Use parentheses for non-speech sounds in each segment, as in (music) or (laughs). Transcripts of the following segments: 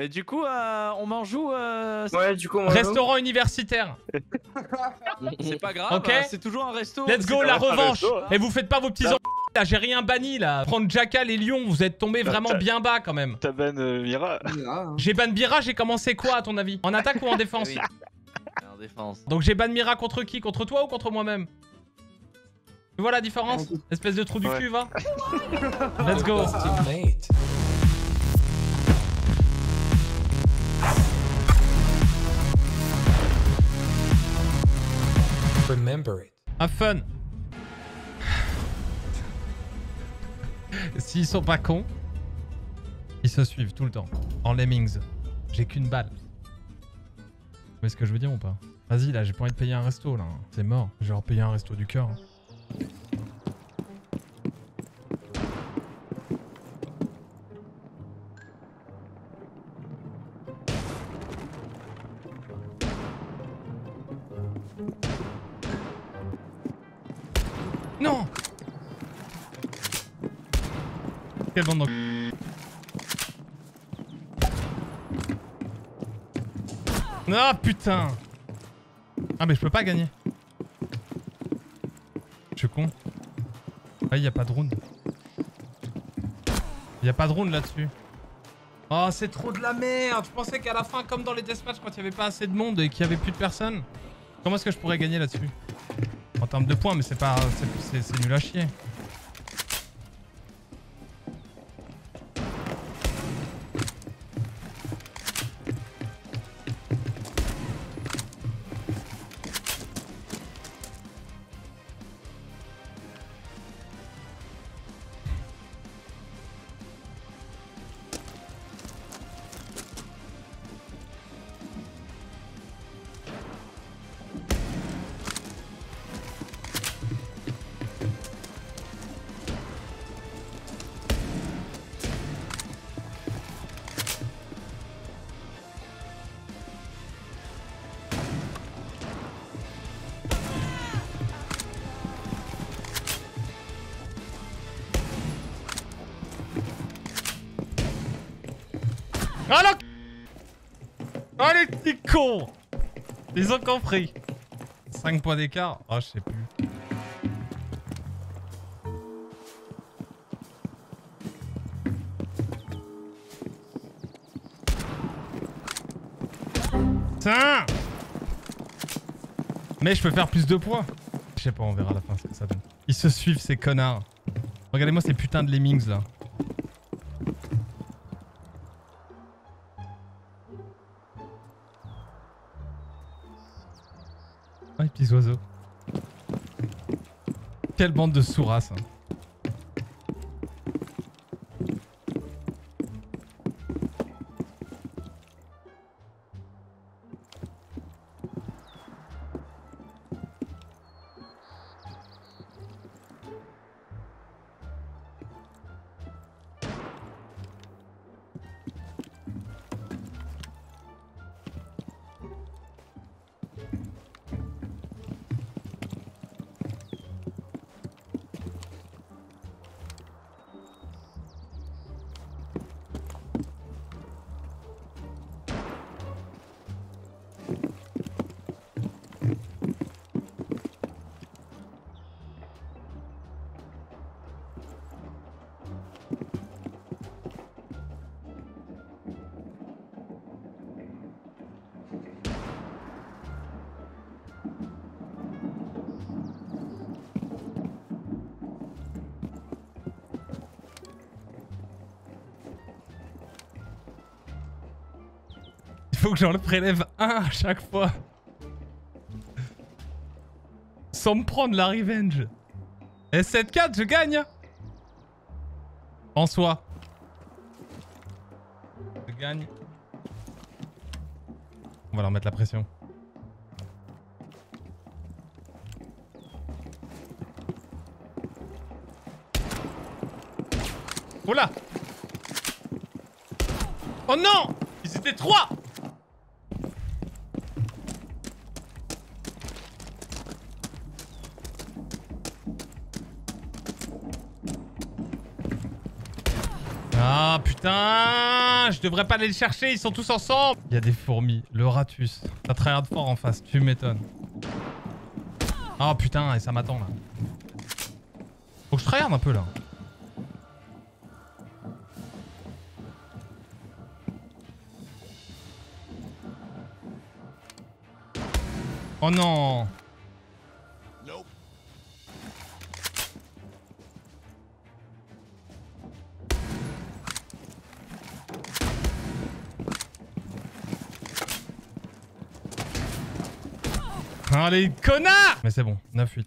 Et du coup, euh, on m'en joue. euh, Ouais, du coup, on Restaurant universitaire. (laughs) C'est pas grave. Ok. C'est toujours un resto. Let's go, la revanche. resto, hein. Et vous faites pas vos petits en... là, j'ai rien banni là. Prendre Jackal et Lyon, vous êtes tombés vraiment bien bas quand même. Ta ban euh, Mira. hein. J'ai ban Mira, j'ai commencé quoi à ton avis? En attaque ou en (laughs) défense? Oui. En défense. Donc j'ai ban Mira contre qui? Contre toi ou contre moi-même? Tu vois la différence? Espèce de trou du cul, va (laughs) Let's go Remember it. Have fun S'ils sont pas cons, ils se suivent tout le temps. En lemmings. J'ai qu'une balle. Vous voyez ce que je veux dire ou pas? Vas-y là, j'ai pas envie de payer un resto là. C'est mort. Je vais leur payer un resto du cœur. Non Quelle bande Ah putain Ah mais je peux pas gagner. Je suis con. Ah y a pas de round. A pas de round là-dessus. Oh c'est trop de la merde Je pensais qu'à la fin, comme dans les deathmatchs, quand il y avait pas assez de monde et qu'il y avait plus de personnes, comment est-ce que je pourrais gagner là-dessus? En termes de points, mais c'est pas... c'est- nul à chier. Ah là Oh les petits cons Ils ont compris 5 points d'écart Oh je sais plus. Tiens Mais je peux faire plus de points Je sais pas, on verra à la fin ce que ça donne. Ils se suivent ces connards. Regardez-moi ces putains de lemmings là. Ah, les petits oiseaux. Quelle bande de sourasses. hein. Faut que j'en prélève un à chaque fois. Sans me prendre la revenge. Et 7-4, je gagne. En soi. Je gagne. On va leur mettre la pression. Oh là Oh non Ils étaient trois Ah putain Je devrais pas aller les chercher, ils sont tous ensemble Il y a des fourmis, le ratus. Ça tryhard fort en face, tu m'étonnes. Ah putain, et ça m'attend là. Faut que je tryhard un peu là. Oh non Allez, connard Mais c'est bon, 9-8.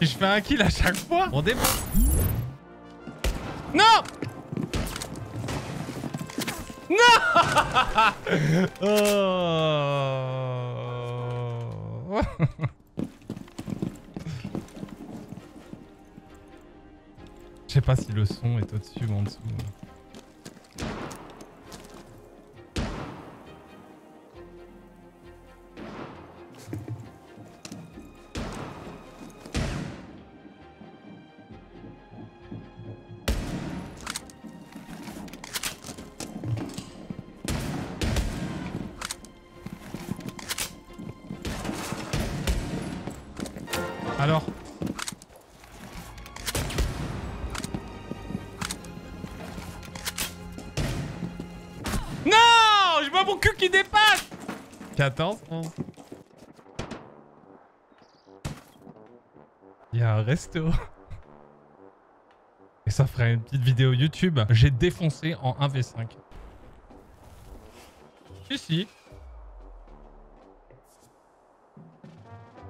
Si je fais un kill à chaque fois, on débat. Non Non (laughs) oh. Je sais pas si le son est au-dessus ou en dessous. Alors Non Je vois mon cul qui dépasse 14 Il y a un resto. Et ça ferait une petite vidéo YouTube. J'ai défoncé en 1v5. Si, si.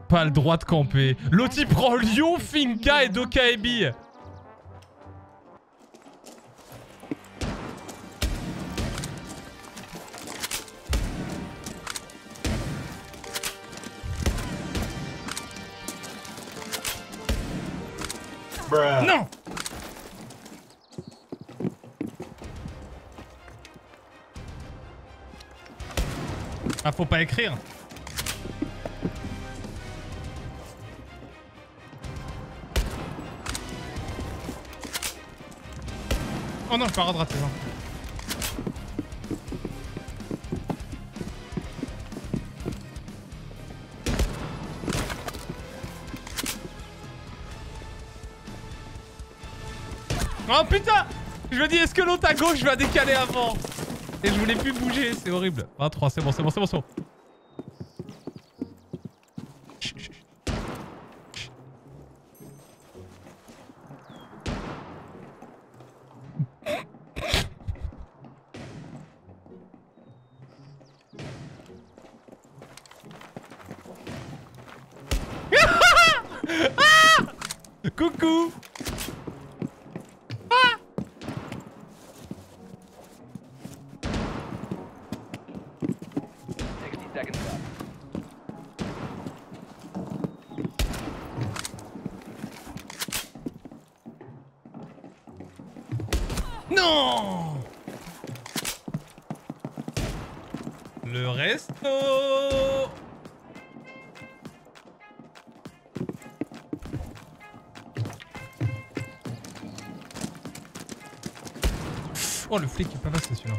Pas le droit de camper. L'autre il prend Lyon, Finka et Dokaebi. Non Ah faut pas écrire non, je pas rater ça. Oh putain Je me dis, est-ce que l'autre à gauche va décaler avant? Et je voulais plus bouger, c'est horrible. 23, c'est bon, c'est bon, c'est bon, c'est bon. Coucou 60 seconds left. Non Le resto Oh le flic est pas passé celui-là.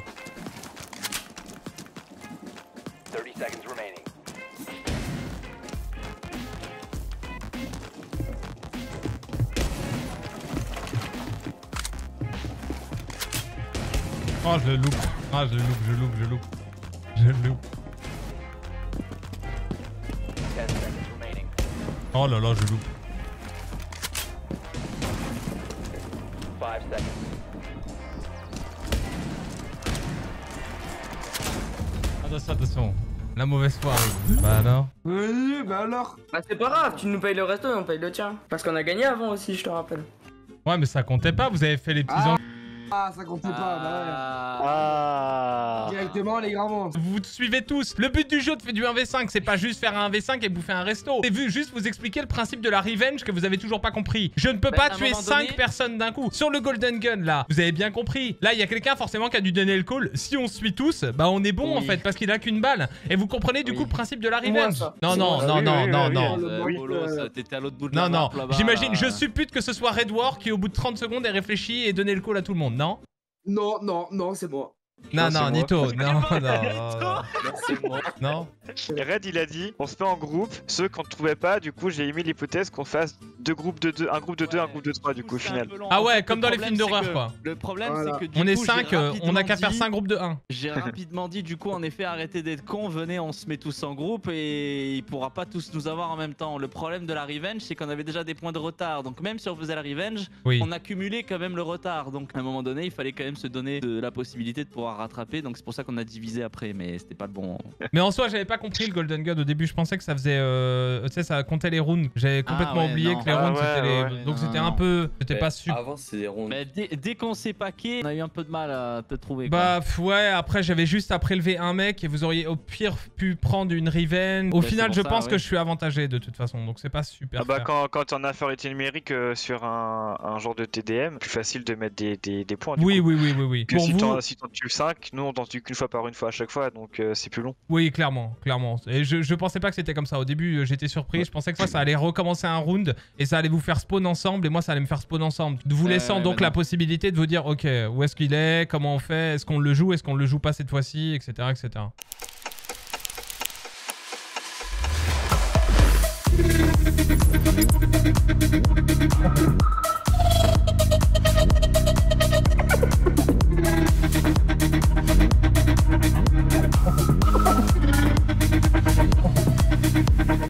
30 seconds remaining. Oh je le loupe. Ah je le loupe, je loupe, je loupe. Je le loupe. 10 seconds remaining. Oh là là, je loupe. 5 seconds. Attention, attention. La mauvaise foi arrive. Bah alors Oui, bah alors Bah c'est pas grave, tu nous payes le resto et on paye le tien. Parce qu'on a gagné avant aussi, je te rappelle. Ouais mais ça comptait pas, vous avez fait les petits Ah. Ah, ça comptait pas, bah Ah. ouais. Directement, les grands monstres. Vous suivez tous. Le but du jeu de faire du 1v5, c'est pas juste faire un 1v5 et bouffer un resto. C'est vu juste vous expliquer le principe de la revenge que vous avez toujours pas compris. Je ne peux Bah, pas tuer moment 5 donné- personnes d'un coup. Sur le Golden Gun là, vous avez bien compris. Là, il y a quelqu'un forcément qui a dû donner le call. Si on suit tous, bah on est bon en fait parce qu'il a qu'une balle. Et vous comprenez du Oui. coup le principe de la revenge. Non, non, non, non, non, non. oui. Oui. Polo, ça, t'étais à l'autre bout de Non, non, j'imagine, je suppute que ce soit Red War qui au bout de 30 secondes ait réfléchi et donné le call à tout le monde, non Non, non, non, c'est moi. Non, Non. Nito, non, non, (laughs) non, C'est moi. non. Et Red, il a dit, on se met en groupe. Ceux qu'on ne trouvait pas, du coup, j'ai émis l'hypothèse qu'on fasse deux groupes de deux, un groupe de deux, un groupe de trois, du coup, au final. Ah ouais, comme le dans les films d'horreur, quoi. Le problème, Voilà. c'est que du On est coup, 5, j'ai on n'a rapidement qu'à faire dit- 5 groupes de 1. J'ai (laughs) rapidement dit, du coup, en effet, arrêtez d'être con, venez, on se met tous en groupe et il pourra pas tous nous avoir en même temps. Le problème de la revenge, c'est qu'on avait déjà des points de retard. Donc, même si on faisait la revenge, Oui. on accumulait quand même le retard. Donc, à un moment donné, il fallait quand même se donner de la possibilité de pouvoir rattraper. Donc, c'est pour ça qu'on a divisé après, mais c'était pas le bon. Mais en soi, j'avais pas compris le Golden God au début. Je pensais que ça faisait. euh, tu sais, ça comptait les rounds. J'avais complètement ouais, oublié non. que les Ah rounds ouais, c'était les. ouais. Donc c'était un peu. C'était pas super. Avant, c'est des rondes. Mais dès, dès qu'on s'est paqué, on a eu un peu de mal à te trouver. quoi. Bah ouais, après j'avais juste à prélever un mec et vous auriez au pire pu prendre une revenge. Au final, je ça, pense que je suis avantagé de toute façon, donc c'est pas super. Ah bah fair. quand, quand on a infériorité numérique euh, sur un, un genre de TDM, plus facile de mettre des, des, des points. du Oui, coup. oui, oui, oui, oui. Que Pour si vous, t'en si t'en tues 5, nous on t'en tue qu'une fois par une fois à chaque fois, donc euh, c'est plus long. oui, clairement, clairement. Et je, je pensais pas que c'était comme ça. Au début, euh, j'étais surpris. Je pensais que ça, ça allait recommencer un round et ça allait vous faire spawn ensemble et moi, ça allait me faire spawn ensemble. Vous laissant donc bah la possibilité de vous dire, ok, où est-ce qu'il est, comment on fait, est-ce qu'on le joue, est-ce qu'on le joue pas cette fois-ci, etc., etc.